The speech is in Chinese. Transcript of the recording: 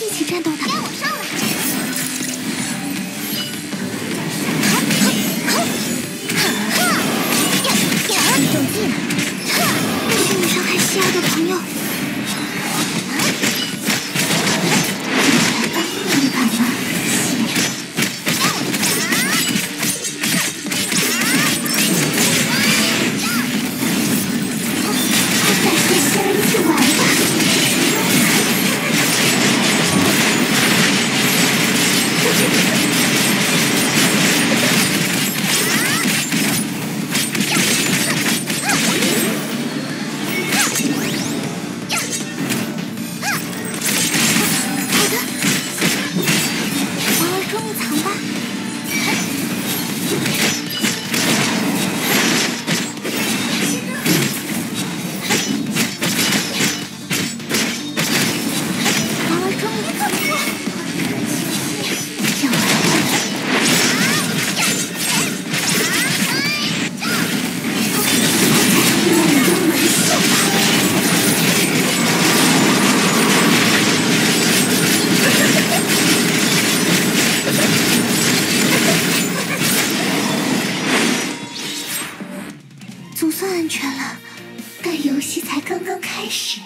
一起战斗的。该我上了。你中计了，那是你伤害西亚的朋友。你反 总算安全了，但游戏才刚刚开始。